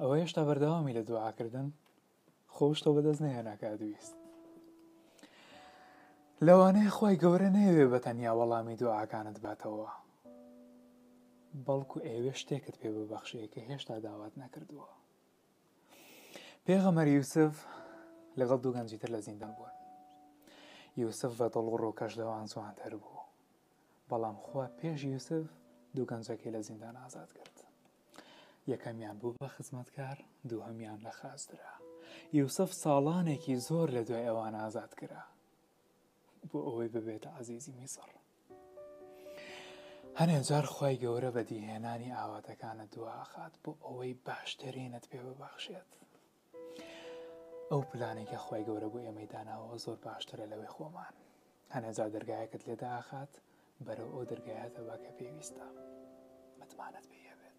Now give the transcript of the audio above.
ئەوە هێشتا بەردەوامی لە دوعاکردن خۆشتەوە بەدەست نەهێناکە دویست لەوانەیە خی گەورە نەیەوێ بە تەنیا وەڵامی دوعاکانت باتەوە بەڵکو ئێوێ شتێکت پێ ببەخشەیە کە هێشتا داوات نەکردووە پێغەمەر یوسف لەگەڵ دوو گەنجی تر لە زیندان بوون یوسف بە دڵ و ڕۆکەش لەوان جوانتر بوو بەڵام خوا پێش یوسف دوو گەنجەکەی لە زیندان ئازاد کرد یەکەمیان بوو بە خزمەتکار، دووهەمیان لە خاچ درا. یوسف ساڵانێکی زۆر لە دوای ئەوان ئازاد کرا بۆ ئەوەی ببێتە عزیزی میسڕ. هەنێ جار خی گەورە بەدیهێنانی ئاواتەکانە دواخات بۆ ئەوەی باشترینت پێ ببەخشێت. ئەو پلانەی کە خی گەورە بۆ ئێمەی داناوە زۆر باشترە لەوەی خۆمان هەنێجا دەرگایەکت لێدا ئاخات بەرەو ئەو دەرگایەتەوە کە پێویستە متمانەت پێ هەبێت.